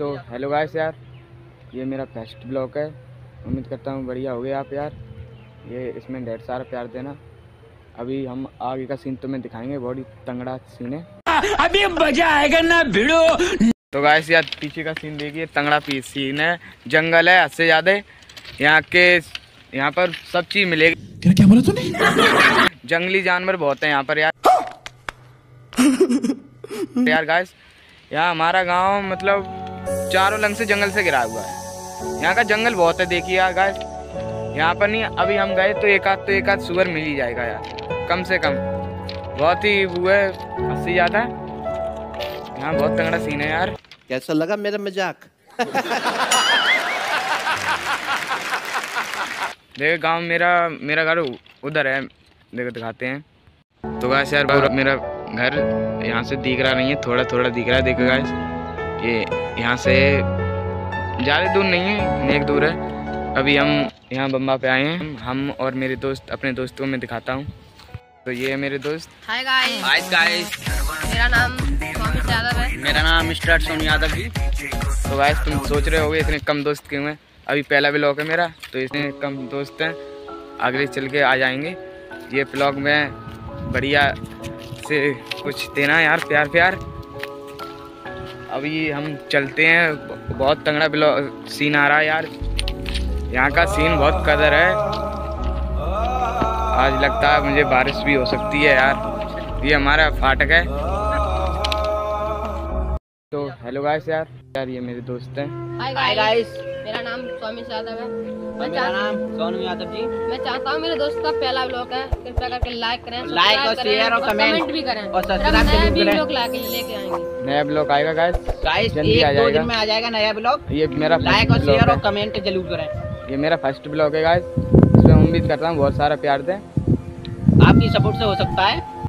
तो hello guys यार ये मेरा फ़र्स्ट ब्लॉग है। उम्मीद करता हूँ बढ़िया हो गया आप यार। ये इसमें ढेर सारा प्यार देना। अभी हम आगे का सीन तुम्हें दिखाएँगे बड़ी तंगड़ा सीन है। अभी मज़ा आएगा ना भिड़ो। तो गाइस यार पीछे का सीन देखिए तंगड़ा पीस सीन है। जंगल है हद से ज़्यादा। यहाँ के यहाँ पर सब चीज़ मिलेगी। क्या क्या बोला तूने? जंगली जानवर बहुत हैं यहाँ पर यार। यार गाइस यहाँ हमारा गाँव मतलब चारों लंग से जंगल से घिरा हुआ है। यहाँ का जंगल बहुत है देखिए यार गाइस यहाँ पर नहीं अभी हम गए तो एक आध तो एक आध सुअर मिल ही जाएगा यार कम से कम। बहुत ही वो है ज़्यादा यहाँ बहुत तगड़ा सीन है यार। कैसा लगा मेरा मज़ाक? देखो गाँव मेरा मेरा घर उधर है। देखो दिखाते हैं। तो गाइस यार मेरा घर यहाँ से दिख रहा नहीं है थोड़ा थोड़ा दिख रहा है देखो गाइस ये यहाँ से ज़्यादा दूर नहीं है एक दूर है। अभी हम यहाँ बम्बा पे आए हैं। हम और मेरे दोस्त अपने दोस्तों में दिखाता हूँ। तो ये है मेरे दोस्त। हाय गाइस हाय गाइस मेरा नाम स्वामी यादव है। मेरा नाम मिस्टर सोनू यादव जी। तो गाइस तुम सोच रहे होगे इतने कम दोस्त क्यों हैं? अभी पहला ब्लॉग है मेरा तो इतने कम दोस्त हैं। आगे चल के आ जाएँगे। ये ब्लॉग में बढ़िया से कुछ देना यार प्यार प्यार अभी हम चलते हैं। बहुत तंगड़ा बिलो सीन आ रहा है यार। यहाँ का सीन बहुत कदर है। आज लगता है मुझे बारिश भी हो सकती है यार। ये हमारा फाटक है। तो हेलो गाइस यार यार ये मेरे दोस्त हैं। हाय गाइस मेरा नाम स्वामी यादव है। मैं मेरा नाम सोनू यादव जी। मैं चाहता हूँ मेरे दोस्त का पहला ब्लॉग है। कृपया करके लाइक करें लाइक और शेयर और कमेंट भी करें। और सब्सक्राइब ला के लेके आएँगे। नया ब्लॉग आएगा गाइस गाइस जल्दी आ एक दो जाएगा। दिन में आ जाएगा नया ब्लॉग ये मेरा लाइक और शेयर और कमेंट ज़रूर करें। ये मेरा फ़र्स्ट ब्लॉग है गाइस इसमें उम्मीद करता हूँ बहुत सारा प्यार दें। आपकी सपोर्ट से हो सकता है।